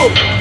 aí.